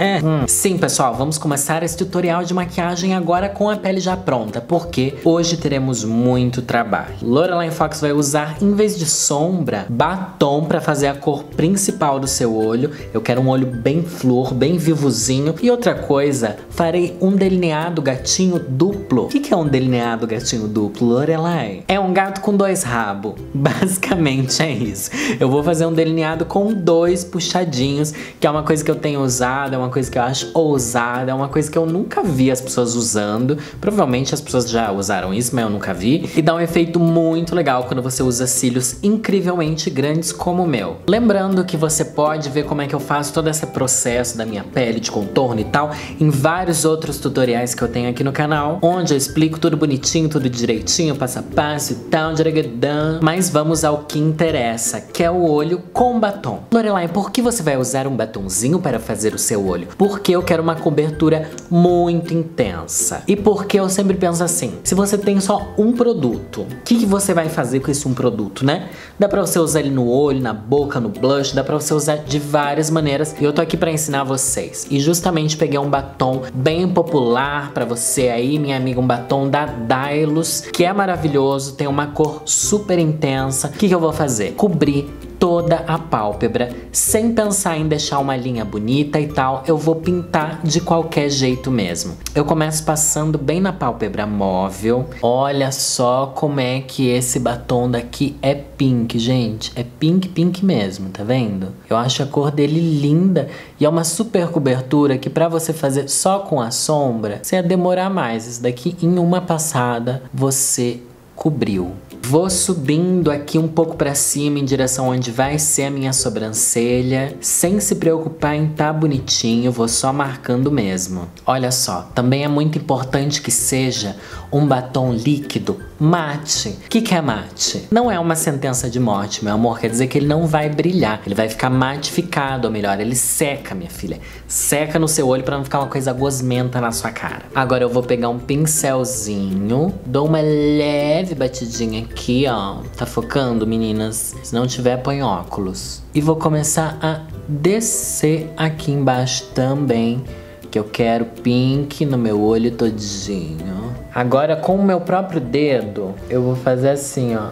É. Hum. Sim, pessoal, vamos começar esse tutorial de maquiagem agora com a pele já pronta, porque hoje teremos muito trabalho. Lorelai Fox vai usar, em vez de sombra, batom para fazer a cor principal do seu olho. Eu quero um olho bem flor, bem vivozinho. E outra coisa, farei um delineado gatinho duplo. O que, que é um delineado gatinho duplo, Lorelai? É um gato com dois rabos. Basicamente é isso. Eu vou fazer um delineado com dois puxadinhos, que é uma coisa que eu tenho usado, é uma coisa que eu acho ousada, é uma coisa que eu nunca vi as pessoas usando. Provavelmente as pessoas já usaram isso, mas eu nunca vi. E dá um efeito muito legal quando você usa cílios incrivelmente grandes como o meu. Lembrando que você pode ver como é que eu faço todo esse processo da minha pele de contorno e tal em vários outros tutoriais que eu tenho aqui no canal, onde eu explico tudo bonitinho, tudo direitinho, passo a passo e tal, diregadão. Mas vamos ao que interessa, que é o olho com batom. Lorelai, por que você vai usar um batomzinho para fazer o seu olho? Porque eu quero uma cobertura muito intensa. E porque eu sempre penso assim, se você tem só um produto, o que, que você vai fazer com esse um produto, né? Dá pra você usar ele no olho, na boca, no blush, dá pra você usar de várias maneiras. E eu tô aqui pra ensinar vocês. E justamente peguei um batom bem popular pra você aí, minha amiga, um batom da Dylos, que é maravilhoso, tem uma cor super intensa. O que, que eu vou fazer? Cobrir toda a pálpebra, sem pensar em deixar uma linha bonita e tal, eu vou pintar de qualquer jeito mesmo. Eu começo passando bem na pálpebra móvel. Olha só como é que esse batom daqui é pink, gente. É pink, pink mesmo, tá vendo? Eu acho a cor dele linda e é uma super cobertura que para você fazer só com a sombra, você ia demorar mais. Isso daqui em uma passada você cobriu. Vou subindo aqui um pouco para cima em direção onde vai ser a minha sobrancelha, sem se preocupar em tá bonitinho, vou só marcando mesmo. Olha só, também é muito importante que seja um batom líquido mate. O que, que é mate? Não é uma sentença de morte, meu amor, quer dizer que ele não vai brilhar, ele vai ficar matificado, ou melhor, ele seca, minha filha. Seca no seu olho para não ficar uma coisa gosmenta na sua cara. Agora eu vou pegar um pincelzinho, dou uma leve batidinha aqui, ó. Tá focando, meninas? Se não tiver, põe óculos. E vou começar a descer aqui embaixo também, que eu quero pink no meu olho todinho. Agora, com o meu próprio dedo, eu vou fazer assim, ó.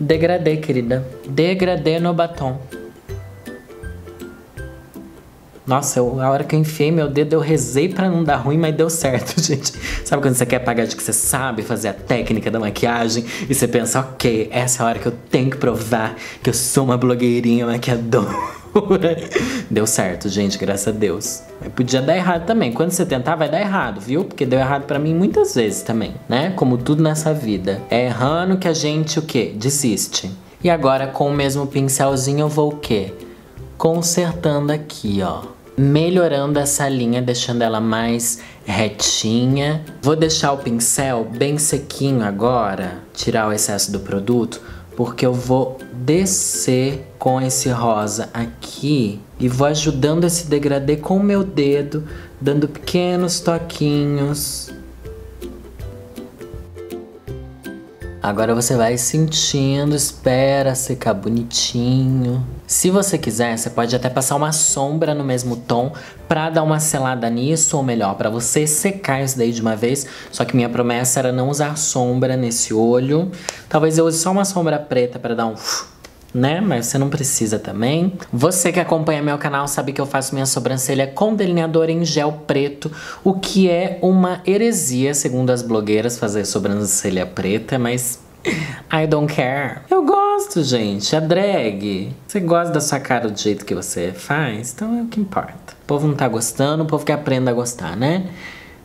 Degradê, querida. Degradê no batom. Nossa, eu, a hora que eu enfiei meu dedo, eu rezei para não dar ruim, mas deu certo, gente. Sabe quando você quer pagar de que você sabe fazer a técnica da maquiagem e você pensa, ok, essa é a hora que eu tenho que provar que eu sou uma blogueirinha maquiadora. deu certo, gente, graças a Deus. Mas podia dar errado também. Quando você tentar, vai dar errado, viu? Porque deu errado para mim muitas vezes também, né? Como tudo nessa vida. É errando que a gente o quê? Desiste. E agora com o mesmo pincelzinho eu vou o quê? Consertando aqui, ó melhorando essa linha, deixando ela mais retinha. Vou deixar o pincel bem sequinho agora, tirar o excesso do produto, porque eu vou descer com esse rosa aqui e vou ajudando esse degradê com o meu dedo, dando pequenos toquinhos Agora você vai sentindo, espera secar bonitinho. Se você quiser, você pode até passar uma sombra no mesmo tom para dar uma selada nisso, ou melhor, para você secar isso daí de uma vez. Só que minha promessa era não usar sombra nesse olho. Talvez eu use só uma sombra preta para dar um né? Mas você não precisa também. Você que acompanha meu canal sabe que eu faço minha sobrancelha com delineador em gel preto, o que é uma heresia, segundo as blogueiras, fazer sobrancelha preta, mas I don't care. Eu gosto, gente. É drag. Você gosta da sua cara do jeito que você faz, então é o que importa. O povo não tá gostando, o povo que aprenda a gostar, né?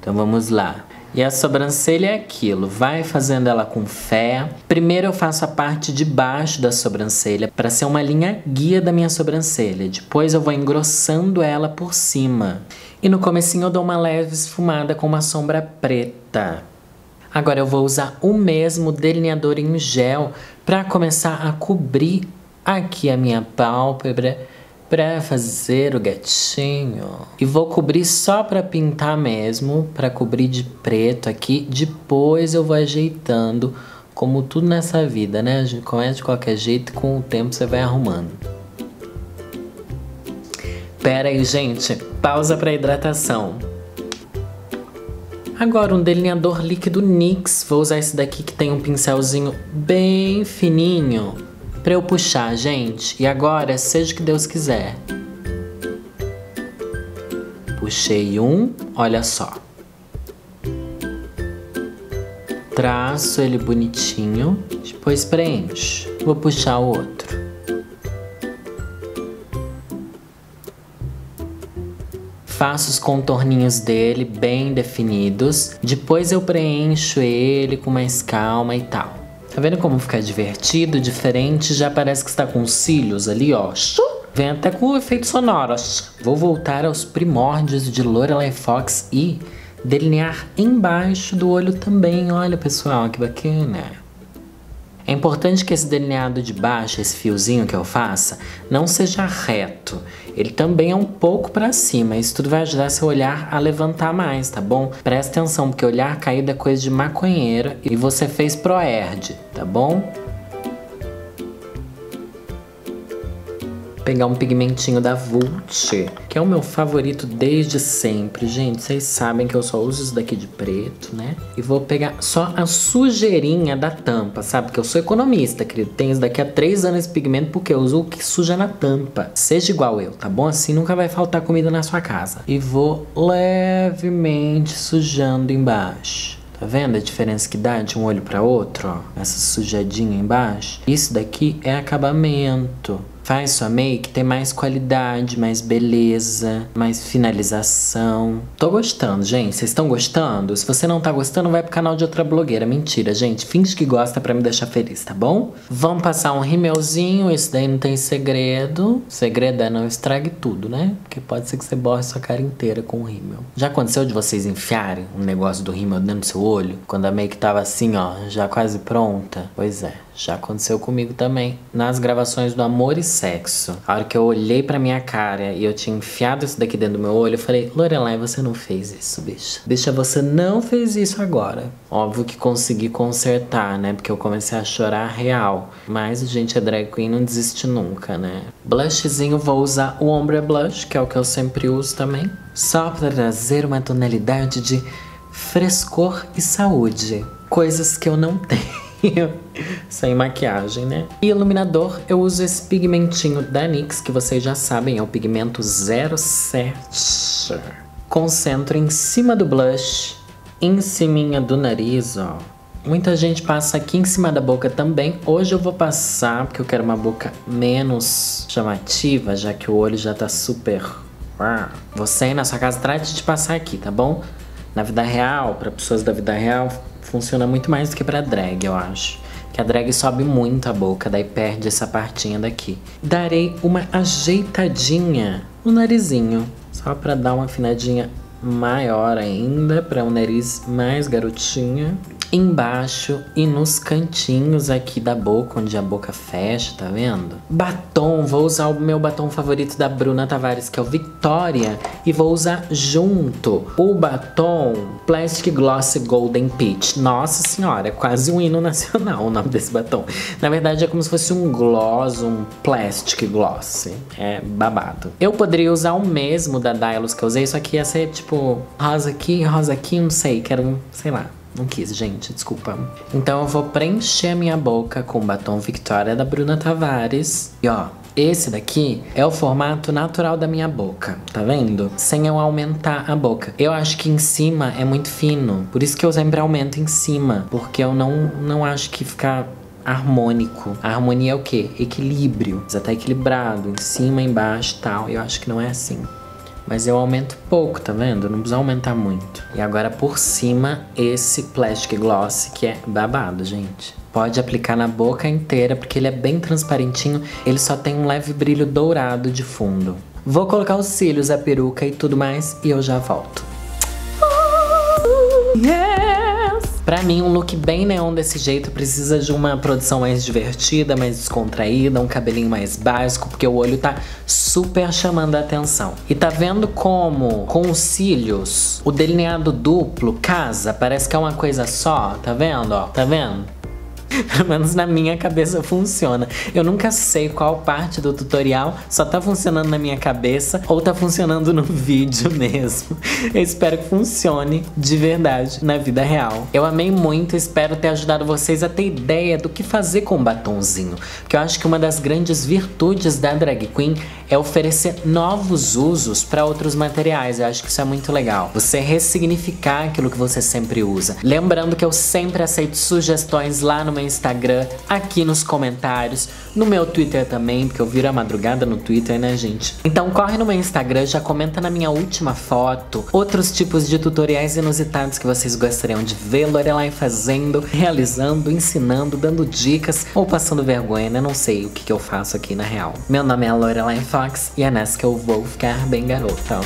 Então vamos lá. E a sobrancelha é aquilo, vai fazendo ela com fé. Primeiro eu faço a parte de baixo da sobrancelha para ser uma linha guia da minha sobrancelha. Depois eu vou engrossando ela por cima. E no comecinho eu dou uma leve esfumada com uma sombra preta. Agora eu vou usar o mesmo delineador em gel para começar a cobrir aqui a minha pálpebra para fazer o gatinho. E vou cobrir só para pintar mesmo, para cobrir de preto aqui. Depois eu vou ajeitando Como tudo nessa vida, né? A gente começa de qualquer jeito com o tempo você vai arrumando. Pera aí, gente. Pausa para hidratação. Agora um delineador líquido NYX. Vou usar esse daqui que tem um pincelzinho bem fininho para eu puxar, gente. E agora, seja o que Deus quiser. Puxei um, olha só. Traço ele bonitinho, depois preencho. Vou puxar o outro. Faço os contorninhos dele bem definidos. Depois eu preencho ele com mais calma e tal. Tá vendo como fica divertido, diferente? Já parece que está com cílios ali, ó. Vem até com efeitos sonoros. Vou voltar aos primórdios de Lorelai Fox e delinear embaixo do olho também. Olha, pessoal, que bacana. É importante que esse delineado de baixo, esse fiozinho que eu faça, não seja reto. Ele também é um pouco para cima. Isso tudo vai ajudar seu olhar a levantar mais, tá bom? Presta atenção, porque olhar caído é coisa de maconheira e você fez proerd, tá bom? Pegar um pigmentinho da Vult, que é o meu favorito desde sempre. Gente, vocês sabem que eu só uso isso daqui de preto, né? E vou pegar só a sujeirinha da tampa, sabe? Porque eu sou economista, querido. Tenho isso daqui há três anos esse pigmento porque eu uso o que suja na tampa. Seja igual eu, tá bom? Assim nunca vai faltar comida na sua casa. E vou levemente sujando embaixo. Tá vendo a diferença que dá de um olho para outro, ó? Essa sujadinha embaixo. Isso daqui é acabamento. Faz sua make ter mais qualidade, mais beleza, mais finalização. Tô gostando, gente. Vocês estão gostando? Se você não tá gostando, vai pro canal de outra blogueira. Mentira, gente. Finge que gosta pra me deixar feliz, tá bom? Vamos passar um rimelzinho. Isso daí não tem segredo. segredo é não estrague tudo, né? Porque pode ser que você borre sua cara inteira com o rímel. Já aconteceu de vocês enfiarem um negócio do rímel dentro do seu olho? Quando a make tava assim, ó, já quase pronta? Pois é. Já aconteceu comigo também. Nas gravações do Amor e Sexo. A hora que eu olhei pra minha cara e eu tinha enfiado isso daqui dentro do meu olho, eu falei, Lorelai, você não fez isso, bicha. Bicha, você não fez isso agora. Óbvio que consegui consertar, né? Porque eu comecei a chorar real. Mas, gente, a drag queen não desiste nunca, né? Blushzinho, vou usar o Ombre Blush, que é o que eu sempre uso também. Só pra trazer uma tonalidade de frescor e saúde. Coisas que eu não tenho. Sem maquiagem, né? E iluminador, eu uso esse pigmentinho da NYX, que vocês já sabem, é o pigmento 07. Concentro em cima do blush, em cima do nariz, ó. Muita gente passa aqui em cima da boca também. Hoje eu vou passar, porque eu quero uma boca menos chamativa, já que o olho já tá super... Você aí na sua casa, trate de passar aqui, tá bom? Na vida real, para pessoas da vida real, funciona muito mais do que pra drag, eu acho. Que a drag sobe muito a boca, daí perde essa partinha daqui. Darei uma ajeitadinha no narizinho, só pra dar uma afinadinha maior ainda, para um nariz mais garotinha embaixo e nos cantinhos aqui da boca, onde a boca fecha, tá vendo? Batom, vou usar o meu batom favorito da Bruna Tavares, que é o Victoria, e vou usar junto o batom Plastic Gloss Golden Peach. Nossa senhora, é quase um hino nacional o nome desse batom. Na verdade é como se fosse um gloss, um plastic gloss. É babado. Eu poderia usar o mesmo da Dylos que eu usei, só que ia ser tipo rosa aqui, rosa aqui, não sei, quero, sei lá, não quis, gente, desculpa. Então eu vou preencher a minha boca com o batom Victoria da Bruna Tavares. E ó, esse daqui é o formato natural da minha boca, tá vendo? Sem eu aumentar a boca. Eu acho que em cima é muito fino, por isso que eu sempre aumento em cima, porque eu não, não acho que fica harmônico. A harmonia é o quê? Equilíbrio. Já tá equilibrado, em cima, embaixo e tal. Eu acho que não é assim. Mas eu aumento pouco, tá vendo? Não precisa aumentar muito. E agora por cima, esse Plastic Gloss, que é babado, gente. Pode aplicar na boca inteira, porque ele é bem transparentinho. Ele só tem um leve brilho dourado de fundo. Vou colocar os cílios, a peruca e tudo mais, e eu já volto. Yeah! Pra mim, um look bem neon desse jeito precisa de uma produção mais divertida, mais descontraída, um cabelinho mais básico, porque o olho tá super chamando a atenção. E tá vendo como, com os cílios, o delineado duplo casa? Parece que é uma coisa só, tá vendo, ó? Tá vendo? Pelo menos na minha cabeça funciona. Eu nunca sei qual parte do tutorial só tá funcionando na minha cabeça ou tá funcionando no vídeo mesmo. Eu espero que funcione de verdade na vida real. Eu amei muito, espero ter ajudado vocês a ter ideia do que fazer com o batonzinho. Porque eu acho que uma das grandes virtudes da drag queen é oferecer novos usos para outros materiais. Eu acho que isso é muito legal. Você ressignificar aquilo que você sempre usa. Lembrando que eu sempre aceito sugestões lá no Instagram, aqui nos comentários, no meu Twitter também, porque eu viro a madrugada no Twitter, né, gente? Então corre no meu Instagram, já comenta na minha última foto outros tipos de tutoriais inusitados que vocês gostariam de ver Lorelai fazendo, realizando, ensinando, dando dicas ou passando vergonha, né? Não sei o que, que eu faço aqui na real. Meu nome é Lorelai Fox e é nessa que eu vou ficar bem garota.